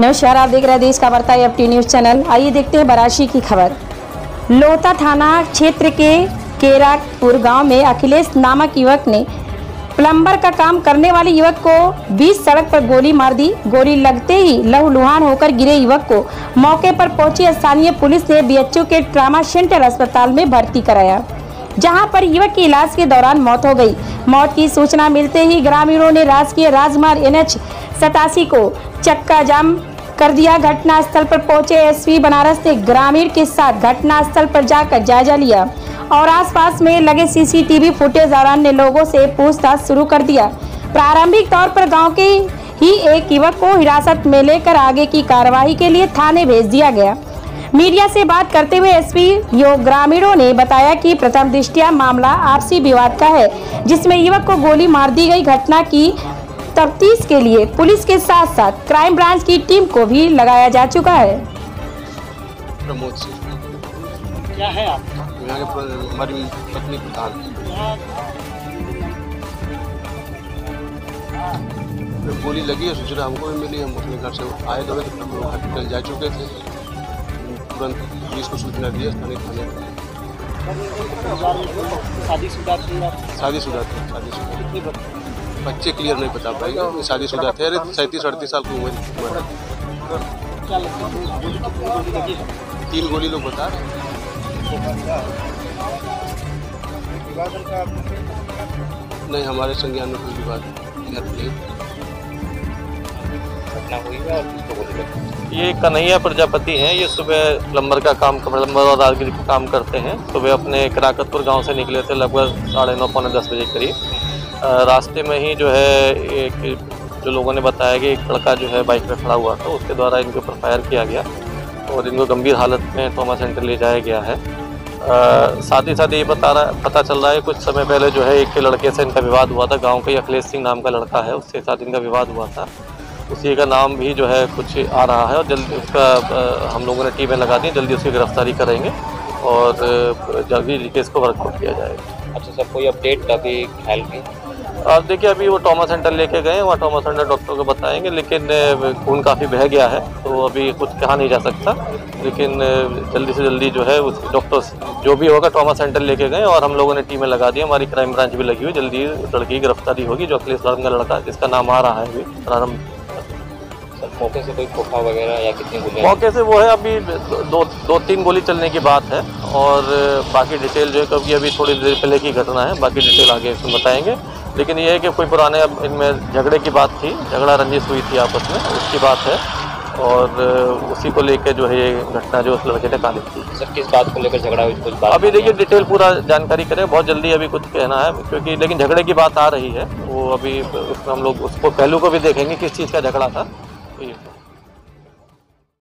नमस्कार आप देख रहे हैं देश का वार्ता एफ़ टी न्यूज़ चैनल। आइए देखते हैं बराशी की खबर। लोता थाना क्षेत्र के केरापुर गाँव में अखिलेश नामक युवक ने प्लम्बर का काम करने वाले युवक को बीच सड़क पर गोली मार दी। गोली लगते ही लहूलुहान होकर गिरे युवक को। मौके पर पहुँची स्थानीय पुलिस ने बीएचओ के ट्रामा सेंटर अस्पताल में भर्ती कराया, जहाँ पर युवक की इलाज के दौरान मौत हो गई। मौत की सूचना मिलते ही ग्रामीणों ने राजकीय राजमार्ग एनएच सतासी को चक्का जाम कर दिया। घटना स्थल पर पहुँचे एसपी बनारस ने ग्रामीण के साथ घटना स्थल पर जाकर जायजा लिया और आसपास में लगे सीसीटीवी फुटेज और अन्य लोगों से पूछताछ शुरू कर दिया। प्रारंभिक तौर पर गाँव के ही एक युवक को हिरासत में लेकर आगे की कार्रवाई के लिए थाने भेज दिया गया। मीडिया से बात करते हुए एसपी योग ग्रामीणों ने बताया कि प्रथम दृष्टिया मामला आपसी विवाद का है, जिसमें युवक को गोली मार दी गई। घटना की तफ्तीश के लिए पुलिस के साथ साथ क्राइम ब्रांच की टीम को भी लगाया जा चुका है प्रमोद सिंह क्या है आप यहाँ के प्र- हमारी पत्नी प्रधान गोली लगी है सूचना हमको भी मिली हम अपने घर से आए तो हम लोग हॉस्पिटल जा चुके थे तुरंत पुलिस को सूचना दी स्थानीय थाने को। शादीशुदा थी शादीशुदा थे शादीशुदा कितने बच्चे क्लियर नहीं बता पाएँगे। शादीशुदा थे, अरे सैंतीस, अड़तीस साल की उम्र। तीन गोली लोग बता नहीं, हमारे संज्ञान में कोई विवाद नहीं ये कन्हैया प्रजापति हैं, ये सुबह प्लम्बर का काम प्लम्बर और राजगिरी का काम करते हैं। सुबह अपने कराकतपुर गाँव से निकले थे, लगभग साढ़े नौ, पौने दस बजे करीब। रास्ते में ही जो है एक जो लोगों ने बताया कि एक लड़का जो है बाइक पे खड़ा हुआ था उसके द्वारा इनके ऊपर फायर किया गया और इनको गंभीर हालत में ट्रॉमा सेंटर ले जाया गया है। अ, साथ ही साथ ये बता रहा पता चल रहा है कुछ समय पहले जो है एक लड़के से इनका विवाद हुआ था गाँव का अखिलेश सिंह नाम का लड़का है उसके साथ इनका विवाद हुआ था। उसी का नाम भी जो है कुछ आ रहा है और जल्दी उसका हम लोगों ने टीमें लगा दी जल्दी उसकी गिरफ्तारी करेंगे और जल्दी केस को वर्कआउट किया जाएगा। अच्छा सर कोई अपडेट अभी ख्याल की अब देखिए अभी वो ट्रॉमा सेंटर लेके गए वहाँ ट्रॉमा सेंटर डॉक्टर को बताएँगे लेकिन खून काफ़ी बह गया है तो अभी कुछ कहा नहीं जा सकता लेकिन जल्दी से जल्दी जो है उस डॉक्टर जो भी होगा ट्रॉमा सेंटर लेके गए और हम लोगों ने टीमें लगा दी हमारी क्राइम ब्रांच भी लगी हुई जल्दी लड़की की गिरफ्तारी होगी जो अखिलेश का लड़का जिसका नाम आ रहा है अभी प्रारंभ। मौके से कोई खोखा वगैरह या कितनी गोलियाँ? मौके से वो है अभी दो दो तीन गोली चलने की बात है और बाकी डिटेल जो है क्योंकि अभी थोड़ी देर पहले की घटना है बाकी डिटेल आगे इसमें बताएँगे। लेकिन ये है कि कोई पुराने अब इनमें झगड़े की बात थी झगड़ा रंजिश हुई थी आपस में उसकी बात है और उसी को लेकर जो है ये घटना जो उस लड़के ने कालिक की। सर किस बात को लेकर झगड़ा हुई कुछ बात अभी देखिए डिटेल पूरा जानकारी करें बहुत जल्दी अभी कुछ कहना है क्योंकि लेकिन झगड़े की बात आ रही है वो अभी उसमें हम लोग उसको पहलू को भी देखेंगे किस चीज़ का झगड़ा था।